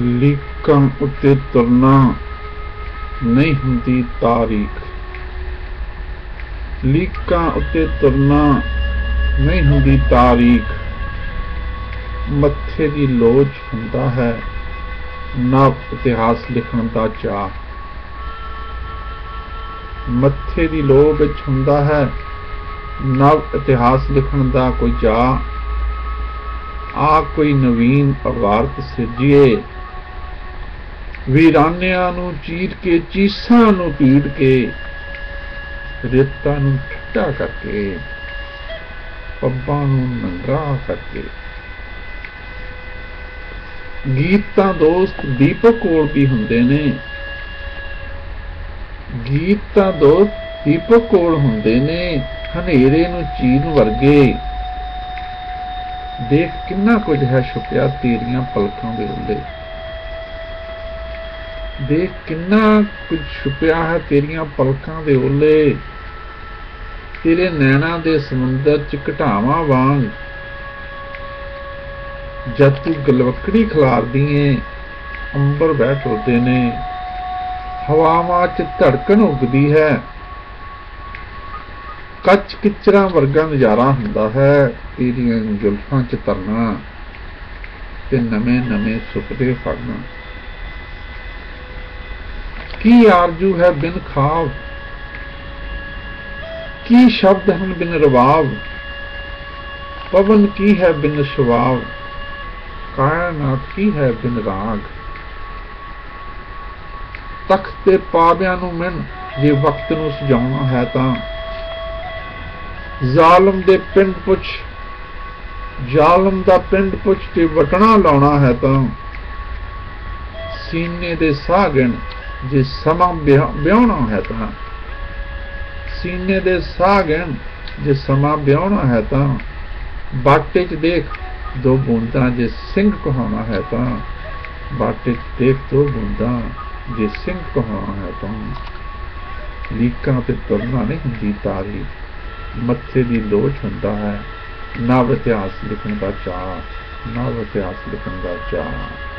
ਲੀਕਾਂ ਉੱਤੇ ਤੁਰਨਾ ਨਹੀਂ ਹੁੰਦੀ ਤਾਰੀਖ। ਲੀਕਾਂ ਉੱਤੇ ਤੁਰਨਾ ਨਹੀਂ ਹੁੰਦੀ ਤਾਰੀਖ। ਮੱਥੇ ਦੀ ਲੋਚ ਹੁੰਦਾ ਹੈ ਨਵ ਇਤਿਹਾਸ ਲਿਖਣ ਦਾ ਚਾਹ ਮੱਥੇ ਦੀ ਲੋਹ ਵਿੱਚ ਹੁੰਦਾ ਹੈ ਨਵ ਇਤਿਹਾਸ ਲਿਖਣ ਦਾ ਕੋਈ ਚਾਹ ਆ ਕੋਈ ਨਵੀਨ ਅਵਾਰਤ ਸਿਰਜੀਏ। ਵੀਰਾਨਿਆਂ ਨੂੰ ਚੀਰ ਕੇ, ਚੀਸਾਂ ਨੂੰ ਪੀੜ ਕੇ, ਰੇਤਾਂ ਨੂੰ ਠੱਟਾ ਕਰਕੇ, ਪੱਬਾਂ ਨੂੰ ਨੰਗਾ ਕਰਕੇ। ਗੀਤ ਤਾਂ ਦੋਸਤ ਦੀਪਕ ਕੋਲ ਵੀ ਹੁੰਦੇ ਨੇ। ਗੀਤ ਤਾਂ ਦੋਸਤ ਦੀਪਕ ਕੋਲ ਹੁੰਦੇ ਨੇ, ਹਨੇਰੇ ਨੂੰ ਚੀਨ ਵਰਗੇ। ਦੇਖ ਕਿੰਨਾ ਕੁਝ ਹੈ ਛੁਪਿਆ ਤੇਰੀਆਂ ਪਲਕਾਂ ਦੇ ਉੱਤੇ। ਦੇਖ ਕਿੰਨਾ ਕੁਝ ਛੁਪਿਆ ਹੈ ਤੇਰੀਆਂ ਪਲਕਾਂ ਦੇ ਓਲੇ ਤੇਰੇ ਨੈਣਾ ਦੇ ਸਮੁੰਦਰ ਚ ਘਟਾਵਾਂ ਵਾਂਗ। ਜਦ ਤੂੰ ਗਲਵਕੜੀ ਖਿਲਾਰਦੀ ਏ, ਅੰਬਰ ਬੈਠ ਹੁੰਦੇ ਨੇ। ਹਵਾਵਾਂ 'ਚ ਧੜਕਣ ਉੱਗਦੀ ਹੈ। ਕੱਚ ਕਿਚਰਾ ਵਰਗਾ ਨਜ਼ਾਰਾ ਹੁੰਦਾ ਹੈ, ਤੇਰੀਆਂ ਜ਼ੁਲਫਾਂ 'ਚ ਤਰਨਾ ਤੇ ਨਵੇਂ ਨਵੇਂ ਸੁਪਨੇ ਫੜਨਾ। ਕੀ ਆਰਜੂ ਹੈ ਬਿਨ ਖਾਬ ਕੀ ਸ਼ਬਦ ਹਨ ਬਿਨ ਰਵਾਬ ਪਵਨ ਕੀ ਹੈ ਬਿਨ ਸ਼ਵਾਬ ਕਾਇਨਾਤ ਕੀ ਹੈ ਬਿਨ ਰਾਗ? ਤਖਤ ਤੇ ਪਾਵਿਆਂ ਨੂੰ ਮਿਣ ਜੇ ਵਕਤ ਨੂੰ ਸਜਾਉਣਾ ਹੈ ਤਾਂ। ਜ਼ਾਲਮ ਦੇ ਪਿੰਡ ਪੁੱਛ, ਜ਼ਾਲਮ ਦਾ ਪਿੰਡ ਪੁੱਛ ਤੇ ਵਟਣਾ ਲਾਉਣਾ ਹੈ ਤਾਂ। ਸੀਨੇ ਦੇ ਸਾਹ ਗਿਣ ਜੇ ਸਮਾਂ ਵਿਆਹਣਾ ਹੈ ਤਾਂ ਸੀਨੇ ਦੇ ਸਾਹ ਗਿਣ ਜੇ ਸਮਾਂ ਵਿਆਹਣਾ ਹੈ ਤਾਂ ਬਾਟੇ 'ਚ ਦੇਖ ਦੋ ਬੂੰਦਾਂ, ਜੇ ਸਿੰਘ ਕਹਾਉਣਾ ਹੈ ਤਾਂ ਬਾਟੇ 'ਚ ਦੇਖ ਦੋ ਬੂੰਦਾਂ, ਜੇ ਸਿੰਘ ਕਹਾਉਣਾ ਹੈ ਤਾਂ ਲੀਕਾਂ ਤੇ ਤੁਰਨਾ ਨਹੀਂ ਹੁੰਦੀ ਤਾਰੀ। ਮੱਥੇ ਦੀ ਲੋਚ ਹੁੰਦਾ ਹੈ, ਨਵ ਇਤਿਹਾਸ ਲਿਖਣ ਦਾ ਚਾਹ ਨਵ ਇਤਿਹਾਸ ਲਿਖਣ ਦਾ ਚਾਹ